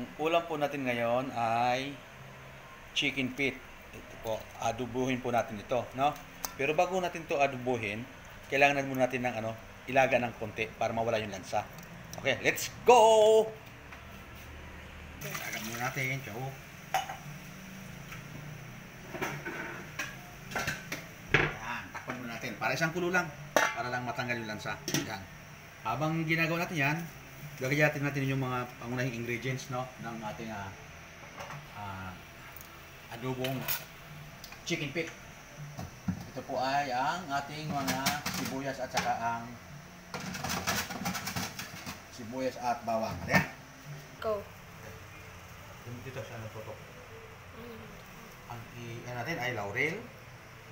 Ang ulam po natin ngayon ay chicken feet. Ito po, adubuhin po natin ito, no? Pero bago natin to adubuhin, kailangan muna natin ng ano, ilaga ng konti para mawala yung lansa. Okay, let's go! Ilaga muna natin, chow. Yan, takpan muna natin. Para isang kulo lang, para lang matanggal yung lansa. Yan. Habang ginagawa natin yan, gagayatin natin yung mga pangunahing ingredients no ng ating ah, ah, adobong chicken feet. Ito po ay ang ating mga sibuyas at saka ang sibuyas at bawang. Ayan. Go. Dito siya nagtutok. Mm. Ang i ano natin ay laurel,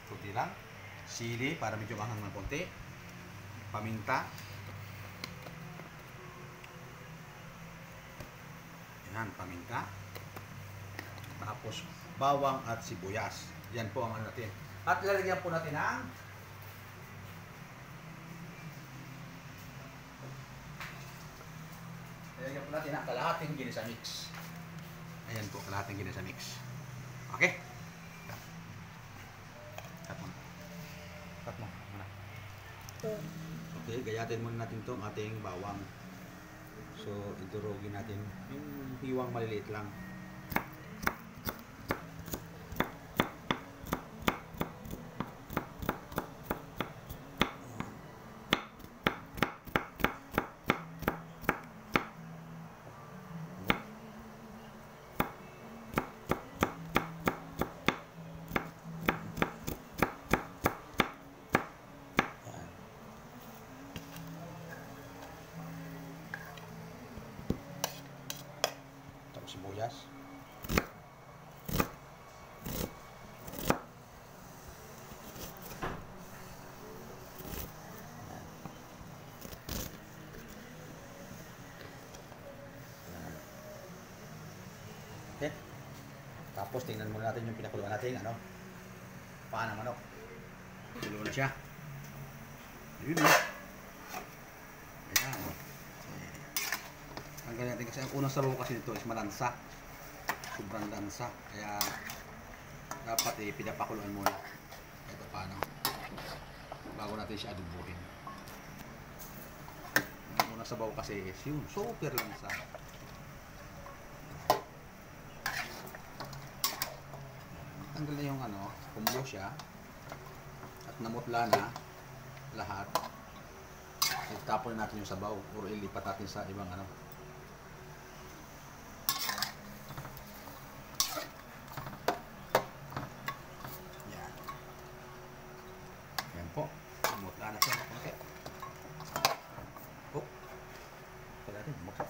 kunti lang, sili para medyo manghang ng konti, paminta, yan, paminta, tapos bawang at sibuyas. Yan po ang ano natin. At lalagyan po natin ng lalagyan po natin ang kalahating ginisa mix. Ayan po, kalahating ginisa mix. Okay? Cut mo. Cut mo. Okay, gayatin muna natin itong ating bawang. So, idurogin natin yung hiwang maliliit lang. Sibuyas. Okay. Tapos tingnan muna natin yung pinakuluan natin, ano? Paan ng manok. Tulo na siya. Yun o. Ayan. Ang ganyan natin kasi ang unang sabaw kasi nito is malansa. Sobrang lansa. Kaya dapat eh pinapakuluan muna. Ito paano. Bago natin siya adubuhin. Ang unang sabaw kasi is yun. Super lansa. Tanggal na yung ano, kumulo siya. At namutla na lahat. Itapon natin yung sabaw or ilipat natin sa ibang ano. Yan. Yan po. Namutla na siya. Okay. Oh. Ito natin. Buksan.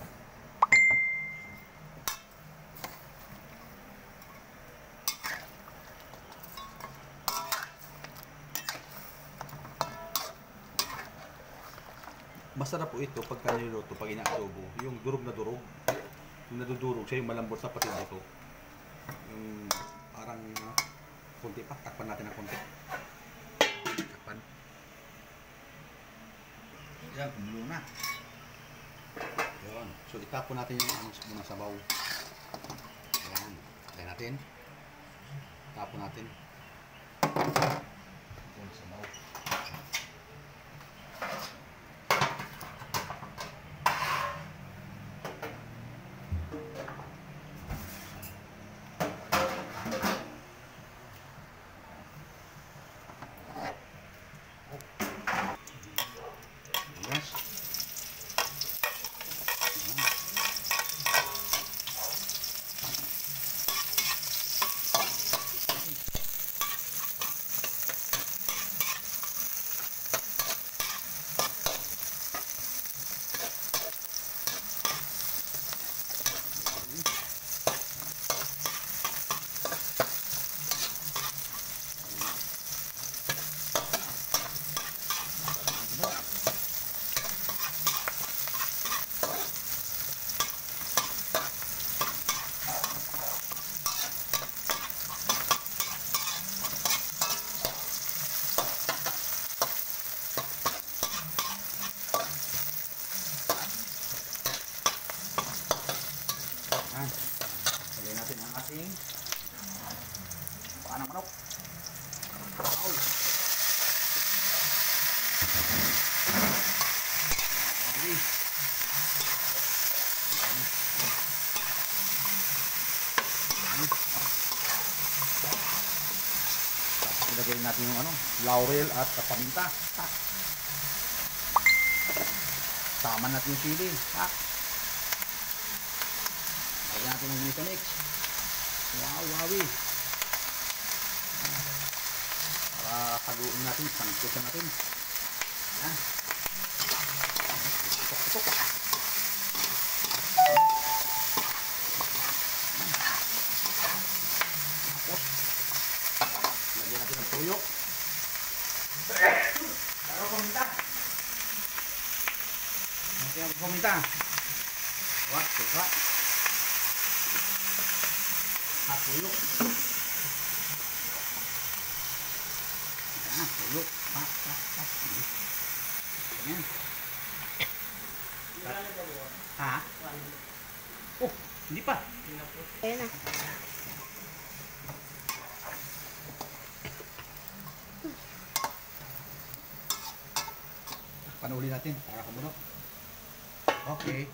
Masarap po ito pagka niluto, pag inaadobo, yung durog na durog. Yung nadudurog siya, yung malambot sa pati ito. Yung parang uh, kunti pa, takpan natin ng kunti. Takpan. Yan, kumulo na. Yun. So itapon natin yung ano muna sabaw. Ayan. Tayo natin. Tapon natin. Tapon sabaw. Yes. Yan. Lagay natin ang ating paa ng manok. Wow. Ilagay natin yung ano, laurel at paminta. Tak. Tama natin yung sili. Tak. Lagyan natin yung Vitamix. Wow, wowie. Para haluin natin, sangkutan natin. Yan. Putok, putok. Tapos, lagyan natin ng tuyo. Pero paminta. Lagyan natin paminta. Wak, wak. At tuyo. Yan, tuyo. Pak, pak, pak. Yan. Ha? Oh, hindi pa. Ayun na. Panuli natin para kumunok. Okay.